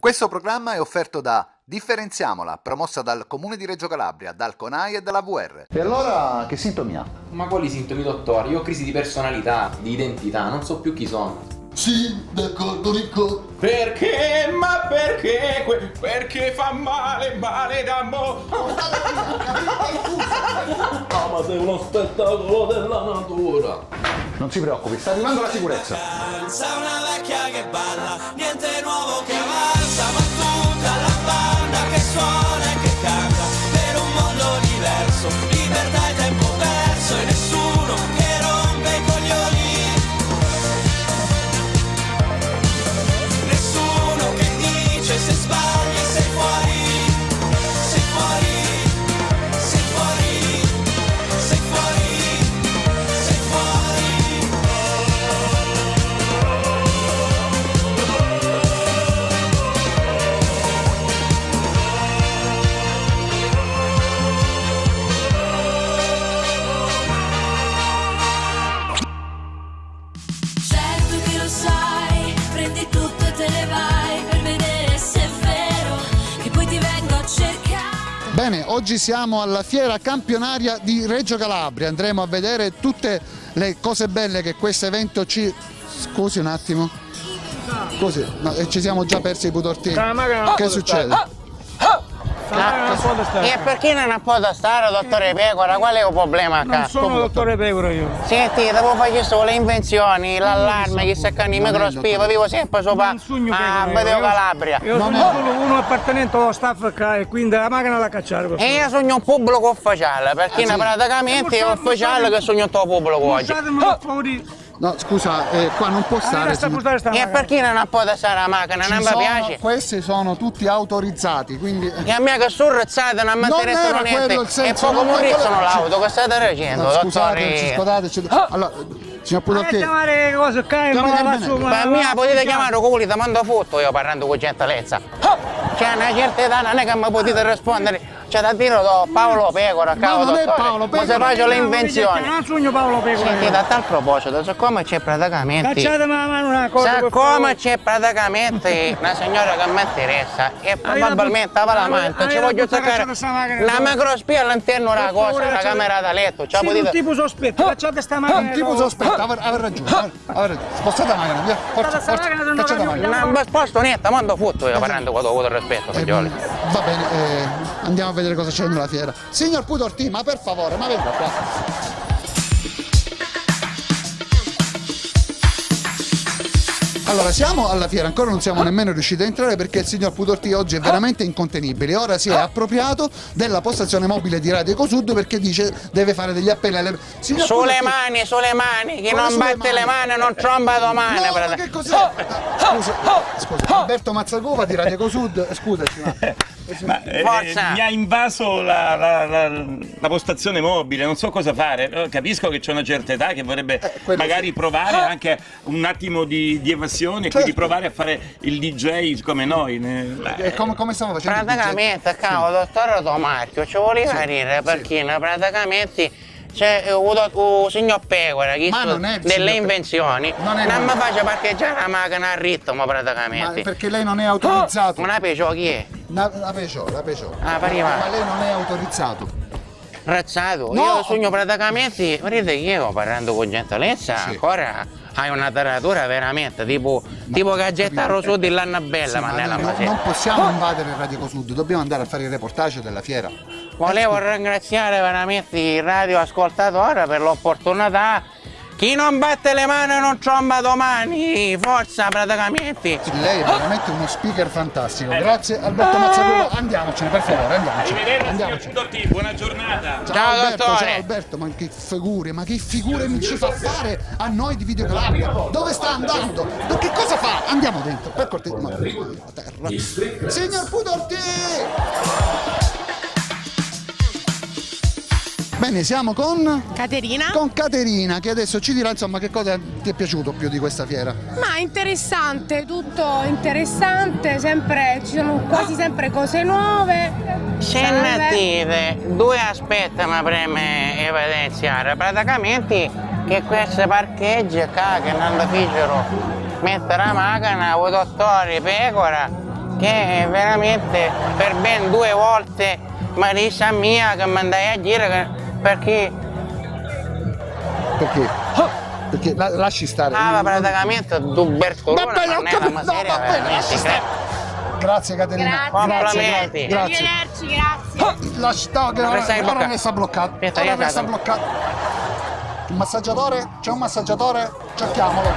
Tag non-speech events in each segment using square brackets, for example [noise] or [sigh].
Questo programma è offerto da Differenziamola, promossa dal Comune di Reggio Calabria, dal CONAI e dalla VR. E allora che sintomi ha? Ma quali sintomi, dottore? Io ho crisi di personalità, di identità, non so più chi sono. Sì, d'accordo Ricco. Perché? Ma perché? Que- perché fa male, male d'amore? Ah, ma sei uno spettacolo della natura. Non si preoccupi, sta arrivando la sicurezza. Danza una vecchia che balla, niente nuovo che oggi siamo alla fiera campionaria di Reggio Calabria, andremo a vedere tutte le cose belle che questo evento ci... Scusi un attimo. Così, no, ci siamo già persi i putortini. Che succede? E perché non può stare, dottore Pecora? Qual è il problema? Non sono dottore Pecora io. Senti, devo fare solo le invenzioni, l'allarme, chissà che i microspiva, vivo sempre sopra a io- Calabria. Io sono solo uno appartenente allo staff e quindi la macchina da cacciare. E io sogno un pubblico ufficiale, perché praticamente è ufficiale che sogno il tuo pubblico oggi. No, scusa, eh, qua non può stare. Portare sta E macchina. perché non può stare la macchina? Ci Non mi sono- piace. Questi sono tutti autorizzati, quindi... E a me che sono non mi Non interessano era niente. quello il E poco non morizzano quello- l'auto, che state facendo, No, scusate, dottore? scusateci. Allora, signor Ma che Pudotti, chiamare le cose qua e Chiamate ma su, Ma ma- mia, ma- potete chiamare come da mando foto io parlando con gentilezza. C'è una certa età, non è che mi potete rispondere. C'è da dire do Paolo Pecora, Ma cavolo, non è. Paolo Ma se Pecora. faccio le Non invenzioni. sogno Paolo Pecora. Senti, da tal proposito, siccome c'è praticamente... Cacciatemi la mano una cosa. Siccome c'è praticamente una signora che mi interessa e probabilmente la la hai ci la voglio una no? macrospia all'interno della cosa, la camera da letto. Sì, un tipo sospetto, cacciate sta è macchina. un tipo sospetto, aver, aver ragione. Spostate la macchina, via, forza, forza, cacciate la macchina. Non mi sposto niente, mando foto io parlando con tutto il rispetto, Eh, figlioli. va bene, eh, andiamo a vedere cosa c'è nella fiera. Signor Pudorti, ma per favore, ma venga qua. Allora, siamo alla fiera, ancora non siamo nemmeno riusciti a entrare perché il signor Pudorti oggi è veramente incontenibile. Ora si è appropriato della postazione mobile di Radio Ecosud perché dice deve fare degli appelli alle... Signor Sulle Pudorti- mani, sulle mani, chi Quale non batte le mani? mani non tromba domani. No, ma che cos'è? Scusa, scusa, Alberto Mazzacova di Radio Ecosud, scusaci attimo. [laughs] Ma, eh, Forza. mi ha invaso la, la- la- la postazione mobile, non so cosa fare. Eh, Capisco che c'è una certa età che vorrebbe Eh, magari sì. provare anche un attimo di, di evasione, quindi Certo. provare a fare il DJ come noi. Ne- E come, come stiamo facendo? Praticamente, cavolo, dottor Tomarchio, ci voleva dire perché praticamente c'è eh, un signor Pecora che Ma delle invenzioni Non è non mi faccia parcheggiare la macchina a ritmo Ma praticamente. perché lei non è autorizzato? Una Peugeot chi è? La, la Peugeot, la Peugeot. Ah, prima. Ma lei non è autorizzato. Razzato, No. io sogno praticamente, vedete che io parlando con gentilezza Sì. ancora hai una taratura veramente tipo, tipo che ha gettato su dell'Annabella, Sì, ma ma nella noi non, possiamo invadere Radio Ecosud, dobbiamo andare a fare il reportage della fiera. Volevo ringraziare veramente il radioascoltatore per l'opportunità. Chi non batte le mani non tromba domani, forza praticamente. Lei è veramente uno speaker fantastico. Grazie Alberto Mazzacolo. Andiamocene, per favore, andiamocene. Arrivederci, signor buona giornata. Ciao, Alberto, dottore. ciao Alberto, ma che figure, ma che figure mi ci fa fare a noi di Video Calabria? Dove sta andando? Ma che cosa fa? Andiamo dentro, per cortesia. Ma- a terra. Signor Pudorti! Bene, siamo con, Caterina? con Caterina che adesso ci dirà insomma che cosa ti è piaciuto più di questa fiera. Ma interessante, tutto interessante, sempre, ci sono quasi sempre cose nuove. Scenative, due aspetti mi preme evidenziare. Praticamente che questi parcheggi qua che non fecero mettere la macchina, o dottore pecora, che veramente per ben due volte Marisa mia che mandai a dire che- perché Perché? Perché la- lasci stare. stava praticamente tubercolosi Vabbè, non è una capito, no, miseria va bene, veramente lasci stare. Grazie Caterina. Complimenti. Grazie. Arrivederci, grazie. Lasci stare, che Ma ora, ora bloccato? resta bloccato. Aspetta, Ora resta vado. bloccato. Un massaggiatore? C'è un massaggiatore? Cerchiamolo.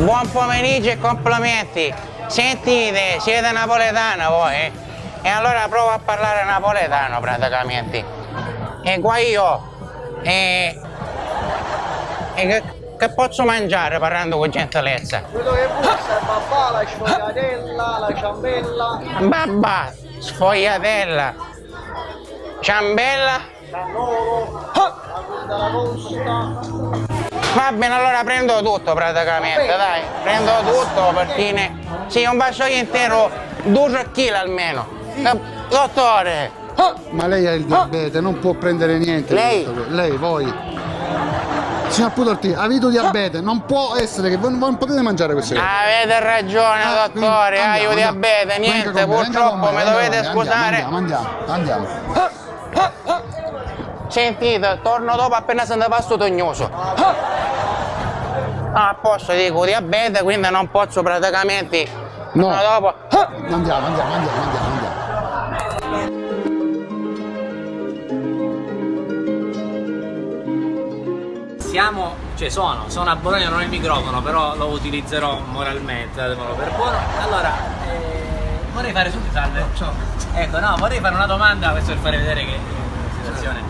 Buon pomeriggio e complimenti. Sentite, siete napoletana voi? eh? E allora provo a parlare napoletano praticamente. E qua io. E, e che, che posso mangiare parlando con gentilezza? Quello che è babà, la sfogliatella, la ciambella, Babà, sfogliatella, ciambella. l'uovo, la costa. Va bene, allora prendo tutto praticamente, dai, prendo tutto perché. Sì, un vassoio intero, due kg almeno. Dottore, Ma lei ha il diabete, non può prendere niente. Lei? Lei, voi. Signor Pudolti, ha avuto diabete, non può essere che voi non potete mangiare queste cose. avete ragione Ah, dottore, andiamo, io andiamo. diabete, niente, purtroppo mi dovete scusare. Andiamo, andiamo, andiamo. andiamo. Sentite, torno dopo appena se ne va sto tognoso. Ah, a posto, dico diabete, quindi non posso praticamente... No. Torno dopo... Andiamo, andiamo, andiamo, andiamo, andiamo. Siamo, cioè sono, sono a Bologna, non ho il microfono, però lo utilizzerò moralmente, datemelo per buono. Allora, eh, vorrei fare subito, salve. Ecco, no, vorrei fare una domanda, questo per fare vedere che eh, situazione.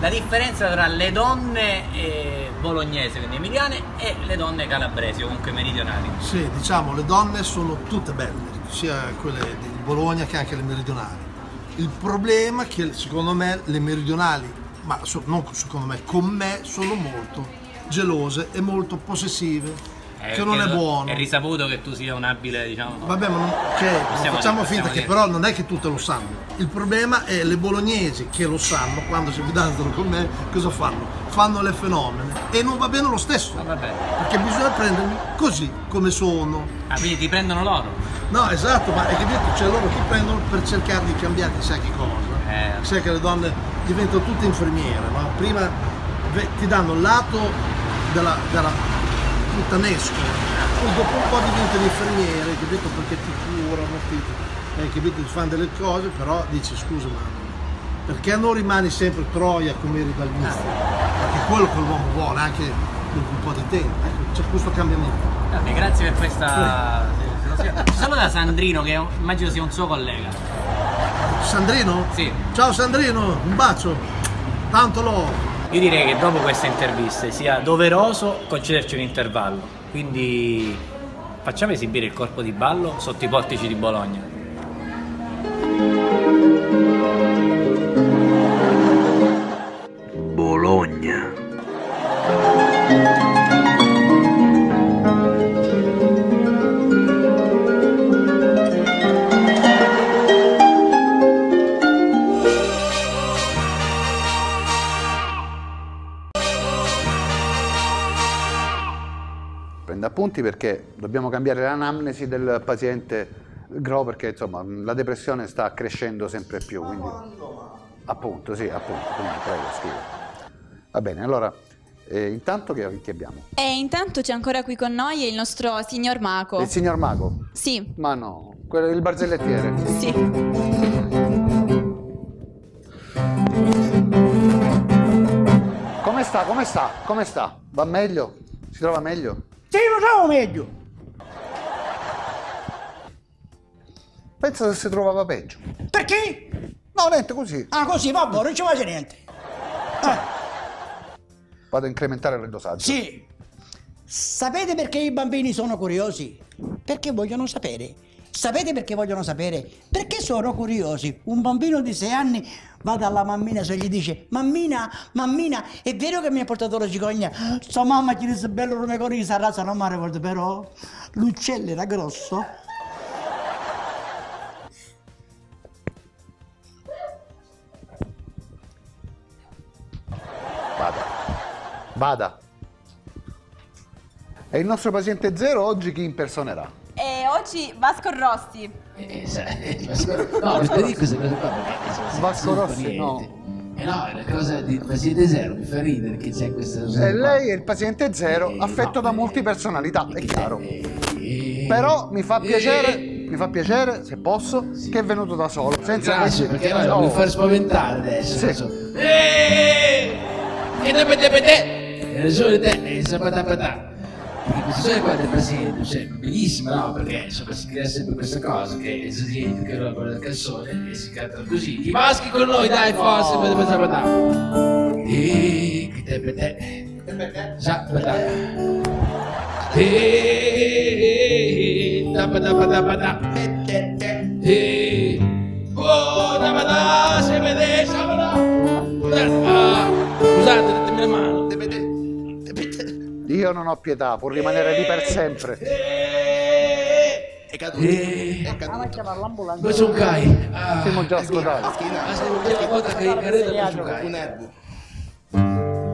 La differenza tra le donne eh, bolognesi, quindi emiliane, e le donne calabresi o comunque meridionali. Sì, diciamo, le donne sono tutte belle, sia quelle di Bologna che anche le meridionali. Il problema è che secondo me le meridionali, ma so- non secondo me, con me sono molto gelose e molto possessive, Eh, che non è buono. È risaputo che tu sia un abile, diciamo. Vabbè, ma non, ok, Possiamo facciamo dire, finta che dire. però non è che tutte lo sanno. Il problema è le bolognesi che lo sanno, quando si fidanzano con me, cosa fanno? Fanno le fenomene e non va bene lo stesso. Va bene. Perché bisogna prendermi così come sono. Ah, quindi ti prendono loro? No, esatto, ma è che detto, cioè loro ti prendono per cercare di cambiare sai che cosa. Eh. Sai che le donne diventano tutte infermiere, no? Prima ti danno il lato della, della puttanesco, poi dopo un po' diventano infermiere, capito? Perché ti curano, ti, eh, capito? Ti fanno delle cose, però dici scusa ma perché non rimani sempre troia come eri dall'inizio? Perché è quello che l'uomo vuole, anche dopo un po' di tempo. Ecco, c'è questo cambiamento. Vabbè, grazie per questa. [laughs] Saluta Sandrino, che immagino sia un suo collega. Sandrino? Sì. Ciao Sandrino, un bacio. Tanto lo. Io direi che dopo queste interviste sia doveroso concederci un intervallo. Quindi facciamo esibire il corpo di ballo sotto i portici di Bologna. Appunti perché dobbiamo cambiare l'anamnesi del paziente Gro perché insomma la depressione sta crescendo sempre più. Quindi... Appunto, sì, appunto. Quindi prego, scriva. Va bene, allora eh, intanto che, che abbiamo? E intanto c'è ancora qui con noi il nostro signor Maco. Il signor Mago? Sì, Ma no, quello, il barzellettiere. sì. Come sta? Come sta? Come sta? Va meglio? Si trova meglio? Sì, lo trovo meglio. Pensa se si trovava peggio. Perché? No, niente così. Ah, così, vabbè, non ci faccio niente. Vado a incrementare il dosaggio. Sì. Sapete perché i bambini sono curiosi? Perché vogliono sapere. Sapete perché vogliono sapere? Perché sono curiosi. Un bambino di 6 anni va dalla mammina e gli dice Mammina, mammina, è vero che mi ha portato la cicogna? Sua mamma ci disse bello come questa razza non ricordo però l'uccello era grosso. Vada. Vada. E il nostro paziente zero oggi chi impersonerà? E oggi Vasco Rossi. No, per dire queste cose qua perché insomma, Vasco non fa Rossi, no. Eh no, è una cosa di paziente zero, mi fa ridere che c'è questa cosa. E lei è il paziente zero, affetto da multipersonalità, è chiaro. Però mi fa piacere, mi fa piacere, se posso, che è venuto da solo. Senza Grazie, perché no, Oh. vuoi far spaventare adesso. Sì. adesso. Eh, e te, te, te, te. Hai ragione te, e sapatapatà. Questa storia qua del presidente, cioè, bellissima, no? Perché insomma si crea sempre questa cosa che è esauriente, che roba del calzone e si cantano così. I maschi con noi, dai, forza, sapatapatà. E che te, te, te. Sapatà. E tapatapatapatà. E oh, tapatà, se vede, sapatà. Ah, Scusate, datemi la mano. Io non ho pietà, può rimanere lì per sempre. È caduto. È caduto. Dove c'è un Kai? Ah, Siamo già ascoltati. Ah, sei l'ultima volta che credo che c'è un Kai. Un erbo.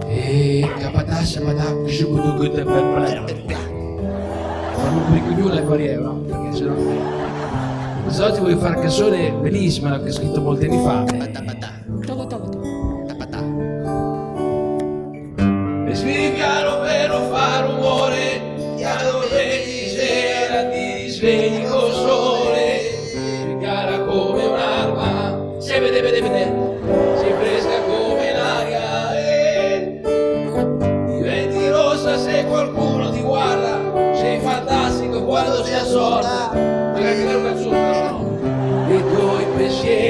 E capatascia, ma da sciubuto good per play. Ma non mi coglione parieva, no? Perché sennò. Questa oggi voglio fare una canzone bellissima che ho scritto molti anni fa. yeah.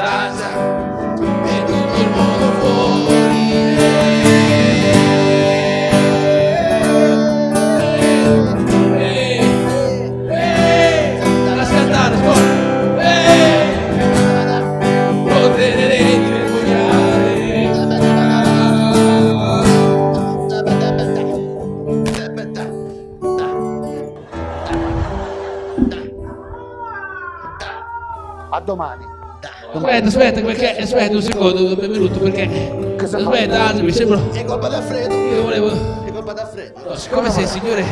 Dentro una Aspetta, aspetta, perché aspetta un secondo, benvenuto, perché. Aspetta, Angelo, mi sembra. È colpa d'Alfredo. Io volevo. È colpa d'Alfredo. No, siccome sei il signore.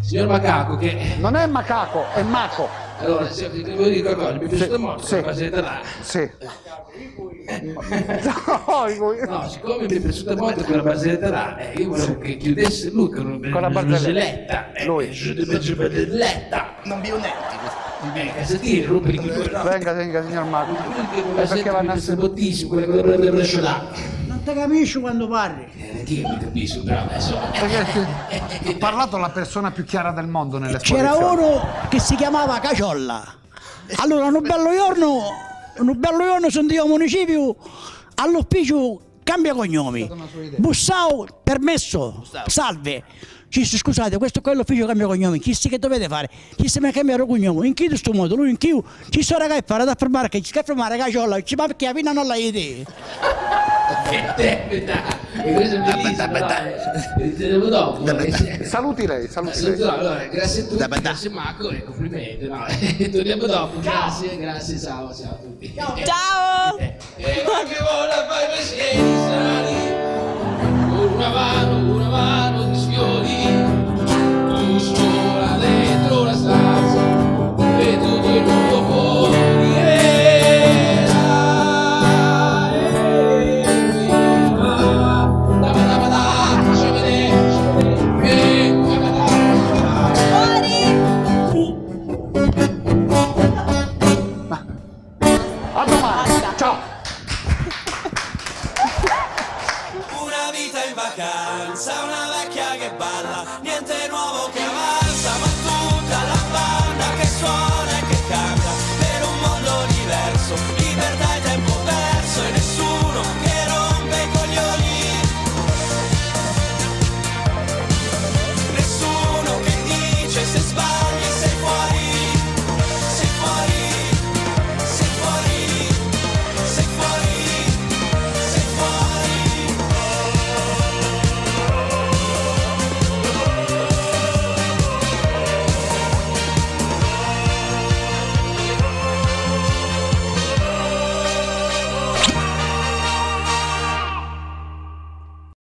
Signor Macaco, che. Non è macaco, è maco. Allora, se, devo dire qualcosa, mi è piaciuta molto sì. basetta là. Sì. No, siccome mi è piaciuta molto quella basetta là, eh, io volevo che chiudesse lui con, Con la barzelletta. Eh, Lui. barzelletta. Non bionetti. Eh, casatini, rompere i coglioni. Venga, venga, signor Maco. È perché vanno a bottissimo, quella con la braccia là. Non ti capisci quando parli. Che io mi capisco, però adesso. Ha parlato la persona più chiara del mondo C'era nell'esposizione. uno che si chiamava Caciolla. Allora, un bello giorno, un bello giorno sono andato al municipio all'ufficio cambia cognomi. Bussao, permesso, salve. Ci disse, scusate, questo è l'ufficio cambia cognomi, chi si che dovete fare? Chi si mi cambia cognome? In chi di sto modo? Lui in chi? Ci sono ragazzi, fare da fermare che ci fa fermare Caciolla, ci ma perché la fine non la idea. E questo eh. Saluti lei, saluti lei. allora, grazie a tutti, grazie Marco e complimenti. No? [laughs] Torniamo dopo, grazie, grazie, ciao, ciao a tutti. Ciao! [laughs] E ma che vuole fare pensieri strani? Una mano, una mano,